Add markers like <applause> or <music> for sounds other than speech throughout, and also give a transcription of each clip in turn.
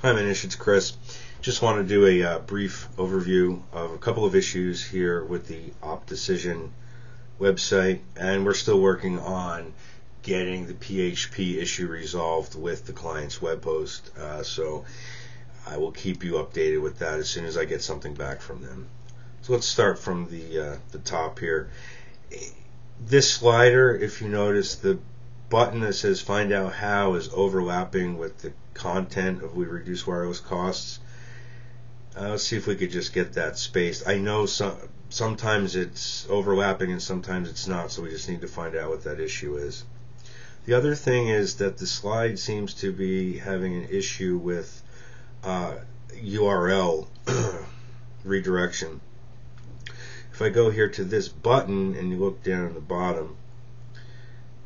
Hi, Manish. It's Chris. Just want to do a uh, brief overview of a couple of issues here with the OpDecision website, and we're still working on getting the PHP issue resolved with the client's web host. Uh, so I will keep you updated with that as soon as I get something back from them. So let's start from the uh, the top here. This slider, if you notice, the button that says find out how is overlapping with the content of we reduce wireless costs. Uh, let's see if we could just get that spaced. I know some, sometimes it's overlapping and sometimes it's not, so we just need to find out what that issue is. The other thing is that the slide seems to be having an issue with uh, URL <clears throat> redirection. If I go here to this button and you look down at the bottom,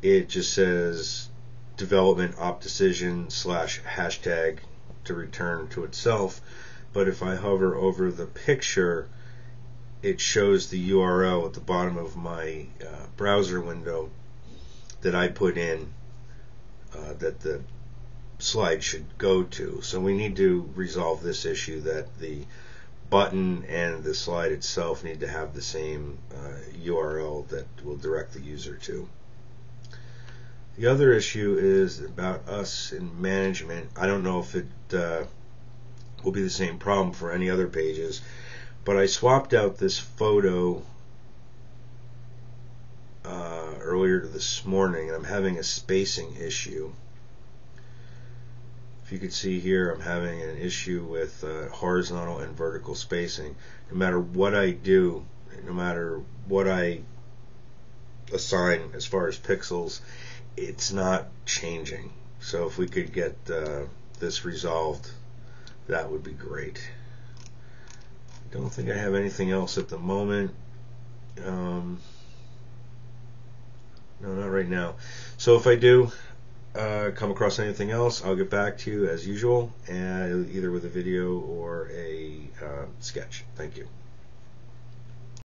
it just says development OpDecision slash hashtag to return to itself. But if I hover over the picture, it shows the URL at the bottom of my uh, browser window that I put in uh, that the slide should go to. So we need to resolve this issue that the button and the slide itself need to have the same uh, URL that will direct the user to. The other issue is about us in management. I don't know if it uh, will be the same problem for any other pages, but I swapped out this photo uh, earlier this morning, and I'm having a spacing issue. If you can see here, I'm having an issue with uh, horizontal and vertical spacing. No matter what I do, no matter what I assign as far as pixels, it's not changing. So if we could get uh, this resolved, that would be great. Don't think I have anything else at the moment. Um, no, not right now. So if I do uh, come across anything else, I'll get back to you as usual, and either with a video or a uh, sketch. Thank you.